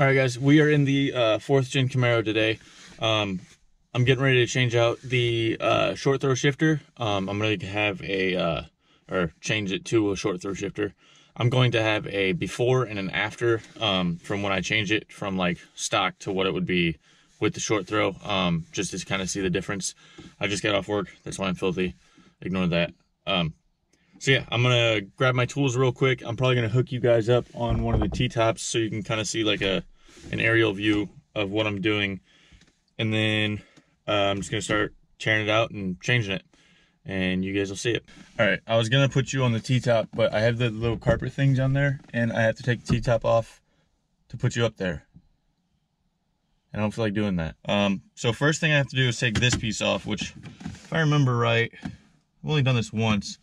All right, guys, we are in the uh, fourth gen Camaro today. Um, I'm getting ready to change out the uh, short throw shifter. Um, I'm going to have a, uh, or change it to a short throw shifter. I'm going to have a before and an after um, from when I change it from like stock to what it would be with the short throw, um, just to kind of see the difference. I just got off work, that's why I'm filthy. Ignore that. So yeah, I'm gonna grab my tools real quick. I'm probably gonna hook you guys up on one of the T-tops so you can kind of see like a an aerial view of what I'm doing. And then uh, I'm just gonna start tearing it out and changing it and you guys will see it. All right, I was gonna put you on the T-top, but I have the little carpet things on there and I have to take the T-top off to put you up there. And I don't feel like doing that. Um, so first thing I have to do is take this piece off, which if I remember right, I've only done this once.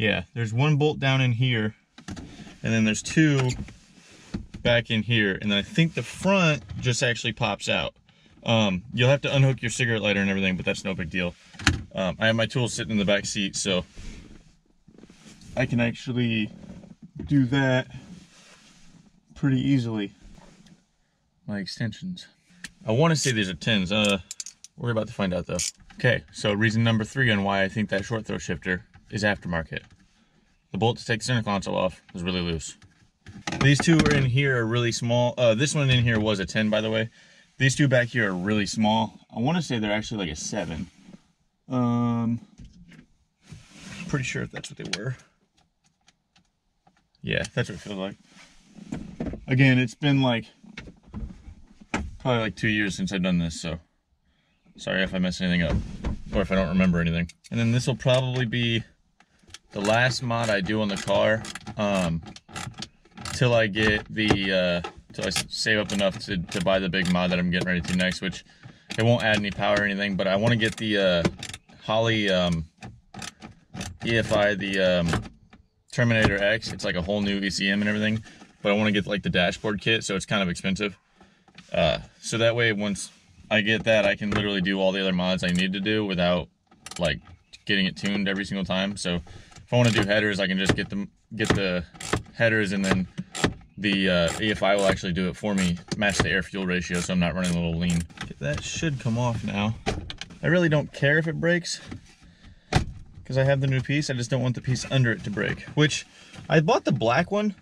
Yeah, there's one bolt down in here, and then there's two back in here, and then I think the front just actually pops out. Um, you'll have to unhook your cigarette lighter and everything, but that's no big deal. Um, I have my tools sitting in the back seat, so I can actually do that pretty easily. My extensions. I want to say these are 10s. Uh, we're about to find out though. Okay, so reason number three on why I think that short throw shifter is aftermarket. The bolt to take the center console off is really loose. These two are in here are really small. Uh, this one in here was a 10, by the way. These two back here are really small. I want to say they're actually like a 7. Um, pretty sure if that's what they were. Yeah, that's what it feels like. Again, it's been like probably like two years since I've done this, so sorry if I mess anything up or if I don't remember anything. And then this will probably be the last mod I do on the car um, till I get the, uh, till I save up enough to, to buy the big mod that I'm getting ready to next, which it won't add any power or anything, but I want to get the uh, Holley um, EFI, the um, Terminator X. It's like a whole new ECM and everything, but I want to get like the dashboard kit, so it's kind of expensive. Uh, so that way, once I get that, I can literally do all the other mods I need to do without like getting it tuned every single time. So if I want to do headers, I can just get them, get the headers, and then the uh, EFI will actually do it for me, match the air fuel ratio, so I'm not running a little lean. That should come off now. I really don't care if it breaks because I have the new piece. I just don't want the piece under it to break. Which I bought the black one,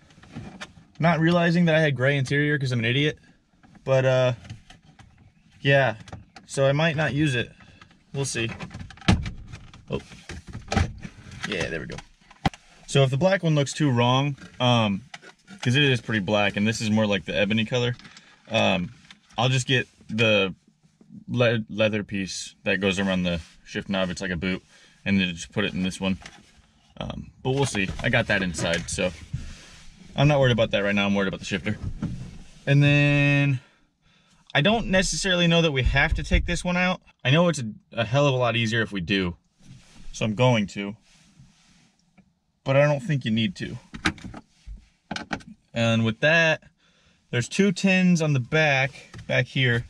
not realizing that I had gray interior because I'm an idiot. But uh, yeah, so I might not use it. We'll see. Oh, yeah, there we go. So if the black one looks too wrong, um, because it is pretty black and this is more like the ebony color, um, I'll just get the le leather piece that goes around the shift knob. It's like a boot and then just put it in this one. Um, but we'll see. I got that inside, so I'm not worried about that right now. I'm worried about the shifter. And then I don't necessarily know that we have to take this one out. I know it's a, a hell of a lot easier if we do. So I'm going to. But I don't think you need to. And with that, there's two tins on the back, back here.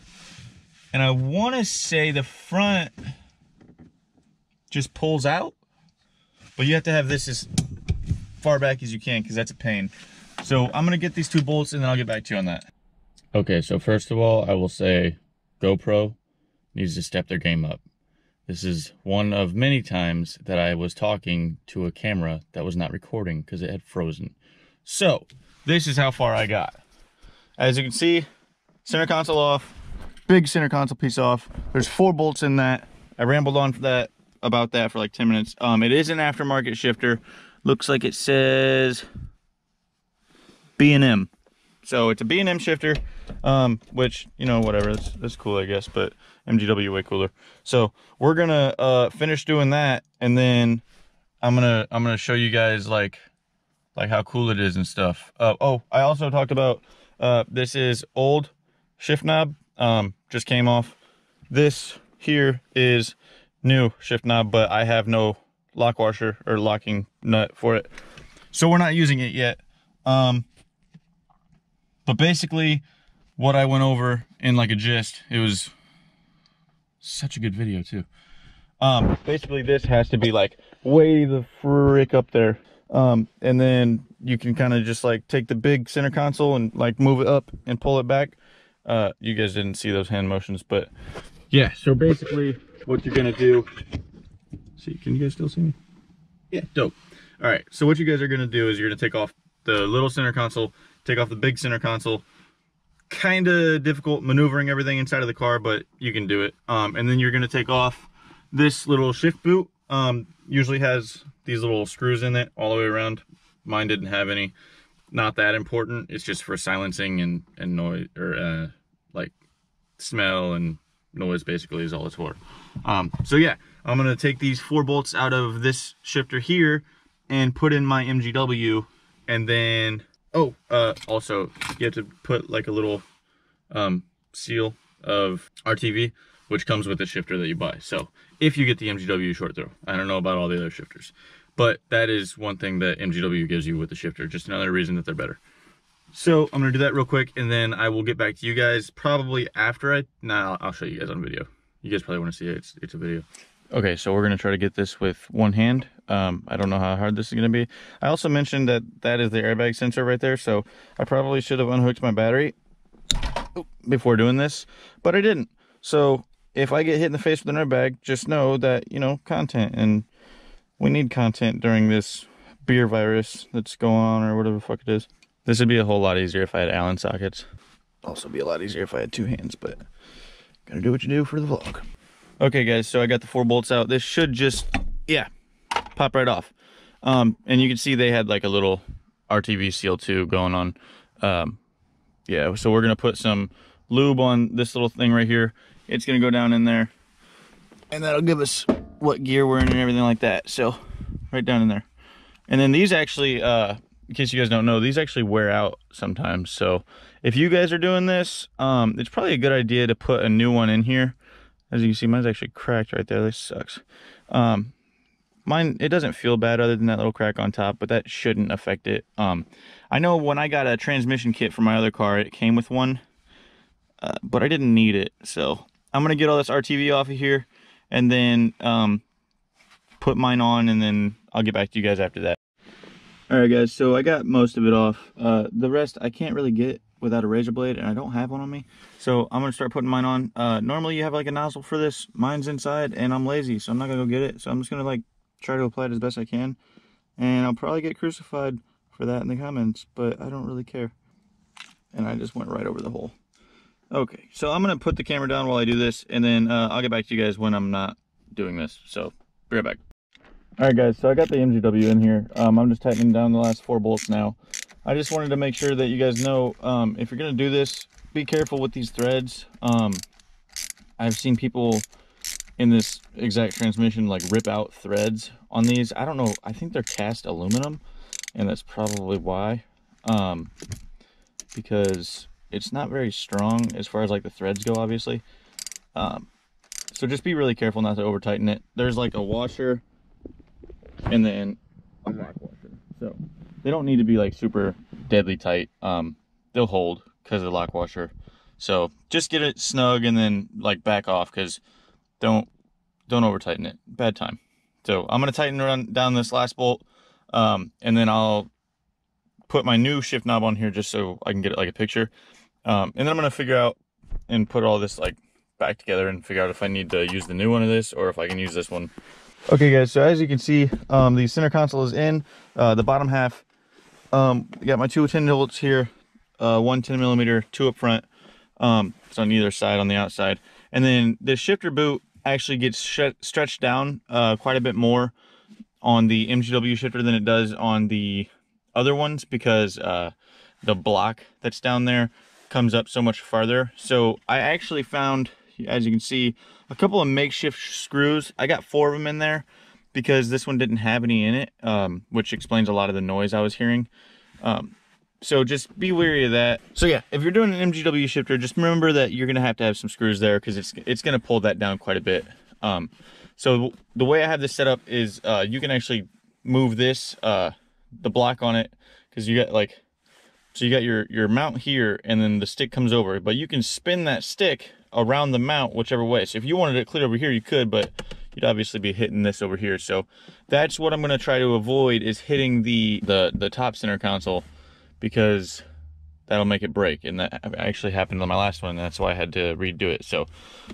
And I want to say the front just pulls out. But you have to have this as far back as you can because that's a pain. So I'm to get these two bolts and then I'll get back to you on that. Okay, so first of all, I will say GoPro needs to step their game up. This is one of many times that I was talking to a camera that was not recording because it had frozen. So, this is how far I got. As you can see, center console off, big center console piece off. There's four bolts in that. I rambled on for that about that for like 10 minutes. Um, it is an aftermarket shifter. Looks like it says B&M. So it's a B&M shifter, um, which, you know, whatever, that's, that's cool, I guess, but MGW way cooler. So we're gonna uh, finish doing that, and then I'm gonna I'm gonna show you guys like like how cool it is and stuff. Uh, oh, I also talked about uh, this is old shift knob, um, just came off. This here is new shift knob, but I have no lock washer or locking nut for it. So we're not using it yet. Um, but basically what I went over in like a gist, it was such a good video too. Um, basically this has to be like way the frick up there. Um, and then you can kind of just like take the big center console and like move it up and pull it back. Uh, you guys didn't see those hand motions, but yeah. So basically what you're gonna do, see, can you guys still see me? Yeah, dope. All right, so what you guys are gonna do is you're gonna take off the little center console, take off the big center console, kind of difficult maneuvering everything inside of the car, but you can do it. Um, and then you're gonna take off this little shift boot. Um, usually has these little screws in it all the way around. Mine didn't have any. Not that important. It's just for silencing and, and noise or uh, like smell and noise basically is all it's for. Um, so yeah, I'm gonna take these four bolts out of this shifter here and put in my MGW and then, oh, uh, also you have to put like a little um, seal of RTV, which comes with the shifter that you buy. So if you get the MGW short throw, I don't know about all the other shifters. But that is one thing that MGW gives you with the shifter, just another reason that they're better. So I'm gonna do that real quick and then I will get back to you guys probably after I, nah, I'll show you guys on video. You guys probably wanna see it, it's, it's a video. Okay, so we're gonna try to get this with one hand. Um, I don't know how hard this is gonna be. I also mentioned that that is the airbag sensor right there, so I probably should have unhooked my battery before doing this, but I didn't. So if I get hit in the face with an airbag, just know that, you know, content and we need content during this beer virus that's going on or whatever the fuck it is. This would be a whole lot easier if I had Allen sockets. Also be a lot easier if I had two hands, but gotta do what you do for the vlog. Okay guys, so I got the four bolts out. This should just, yeah, pop right off. Um, and you can see they had like a little RTV seal too going on. Um, yeah, so we're gonna put some lube on this little thing right here. It's gonna go down in there and that'll give us what gear we're in and everything like that. So right down in there. And then these actually, uh, in case you guys don't know, these actually wear out sometimes. So if you guys are doing this, um, it's probably a good idea to put a new one in here. As you can see, mine's actually cracked right there. This sucks. Um, mine, it doesn't feel bad other than that little crack on top, but that shouldn't affect it. Um, I know when I got a transmission kit for my other car, it came with one, uh, but I didn't need it. So I'm going to get all this RTV off of here and then um, put mine on and then I'll get back to you guys after that. All right guys, so I got most of it off. Uh, the rest I can't really get without a razor blade and I don't have one on me. So I'm gonna start putting mine on. Uh, normally you have like a nozzle for this. Mine's inside and I'm lazy, so I'm not gonna go get it. So I'm just gonna like try to apply it as best I can. And I'll probably get crucified for that in the comments, but I don't really care. And I just went right over the hole. Okay, so I'm gonna put the camera down while I do this and then uh, I'll get back to you guys when I'm not doing this. So be right back. All right guys, so I got the MGW in here. Um, I'm just tightening down the last four bolts now. I just wanted to make sure that you guys know, um, if you're gonna do this, be careful with these threads. Um, I've seen people in this exact transmission like rip out threads on these. I don't know, I think they're cast aluminum and that's probably why. Um, because it's not very strong as far as like the threads go, obviously. Um, so just be really careful not to over tighten it. There's like a washer and then a lock washer. So they don't need to be like super deadly tight. Um, they'll hold because of the lock washer. So just get it snug and then like back off because don't don't over tighten it. Bad time. So I'm gonna tighten run down this last bolt, um, and then I'll put my new shift knob on here just so I can get it like a picture. Um, and then I'm gonna figure out and put all this like back together and figure out if I need to use the new one of this or if I can use this one Okay guys, so as you can see, um, the center console is in, uh, the bottom half. Um, got my two 10 volts here, uh, one 10 millimeter, two up front. Um, it's on either side on the outside. And then the shifter boot actually gets stretched down uh, quite a bit more on the MGW shifter than it does on the other ones because uh, the block that's down there comes up so much farther. So I actually found, as you can see, a couple of makeshift screws. I got four of them in there because this one didn't have any in it, um, which explains a lot of the noise I was hearing. Um, so just be wary of that. So yeah, if you're doing an MGW shifter, just remember that you're gonna have to have some screws there because it's it's gonna pull that down quite a bit. Um, so the way I have this set up is uh, you can actually move this, uh, the block on it, because you got like, so you got your, your mount here and then the stick comes over, but you can spin that stick around the mount whichever way. So if you wanted it clear over here, you could, but you'd obviously be hitting this over here. So that's what I'm gonna try to avoid is hitting the, the, the top center console because that'll make it break. And that actually happened on my last one. that's why I had to redo it. So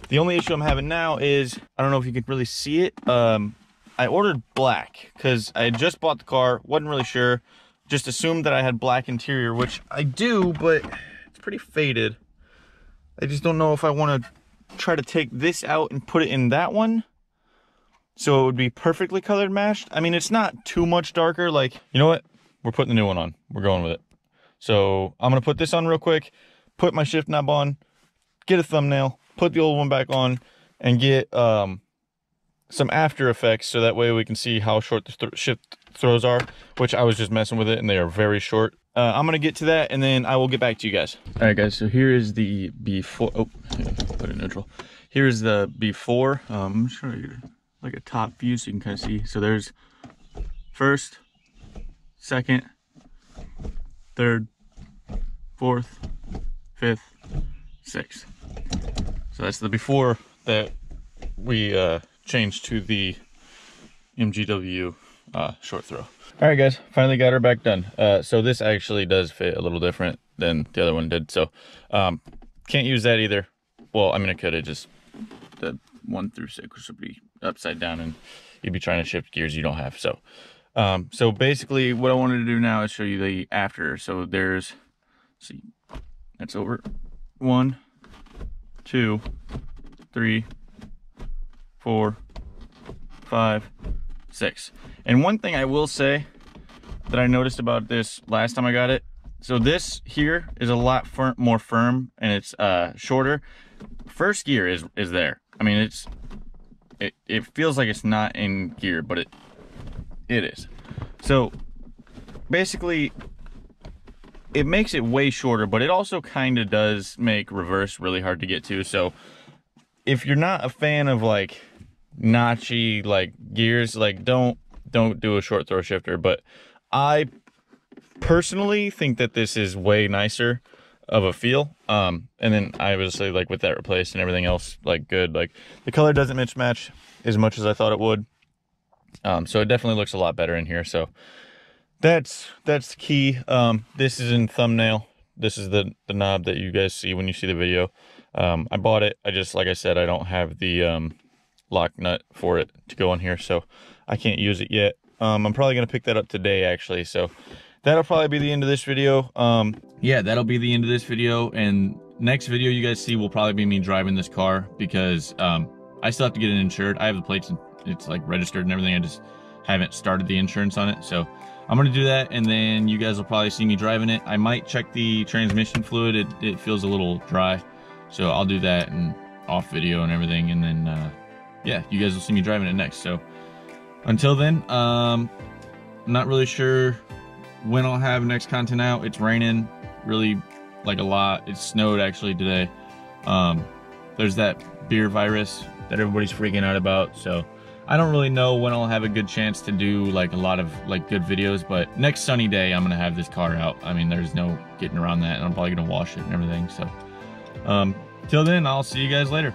the only issue I'm having now is, I don't know if you can really see it. Um, I ordered black because I just bought the car, wasn't really sure. Just assumed that I had black interior, which I do, but it's pretty faded. I just don't know if I want to try to take this out and put it in that one. So it would be perfectly colored mashed. I mean, it's not too much darker. Like, you know what? We're putting the new one on. We're going with it. So I'm going to put this on real quick, put my shift knob on, get a thumbnail, put the old one back on, and get um, some after effects so that way we can see how short the th shift throws are, which I was just messing with it and they are very short. Uh, I'm gonna get to that and then I will get back to you guys. All right guys, so here is the before, oh, put it neutral. Here's the before, um, I'm sure you like a top view so you can kind of see. So there's first, second, third, fourth, fifth, sixth. So that's the before that we uh, changed to the MGW uh, short throw. All right, guys, finally got her back done. Uh, so this actually does fit a little different than the other one did. So um, can't use that either. Well, I mean, I could. It just the one through six would be upside down, and you'd be trying to shift gears you don't have. So, um, so basically, what I wanted to do now is show you the after. So there's, see, that's over one, two, three, four, five, six. And one thing I will say that I noticed about this last time I got it, so this here is a lot fir more firm and it's uh, shorter. First gear is, is there. I mean, it's it, it feels like it's not in gear, but it it is. So basically, it makes it way shorter, but it also kind of does make reverse really hard to get to. So if you're not a fan of like notchy like gears like don't don't do a short throw shifter but i personally think that this is way nicer of a feel. Um and then i obviously like with that replaced and everything else like good like the color doesn't mismatch as much as i thought it would. Um so it definitely looks a lot better in here. So that's that's the key. Um this is in thumbnail. This is the the knob that you guys see when you see the video. Um i bought it. I just like i said i don't have the um lock nut for it to go on here, so I can't use it yet. Um, I'm probably to pick that up today, actually, so that'll probably be the end of this video. Um, yeah, that'll be the end of this video, and next video you guys see will probably be me driving this car, because um, I still have to get it insured. I have the plates, and it's like registered and everything, I just haven't started the insurance on it, so I'm gonna do that and then you guys will probably see me driving it. I might check the transmission fluid. It, it feels a little dry. So I'll do that and off video and everything and then uh, yeah, you guys will see me driving it next. So until then, um, I'm not really sure when I'll have next content out. It's raining really like a lot. It snowed actually today. Um, there's that beer virus that everybody's freaking out about. So I don't really know when I'll have a good chance to do like a lot of like good videos, but next sunny day, I'm gonna have this car out. I mean, there's no getting around that and I'm probably gonna wash it and everything. So um, till then, I'll see you guys later.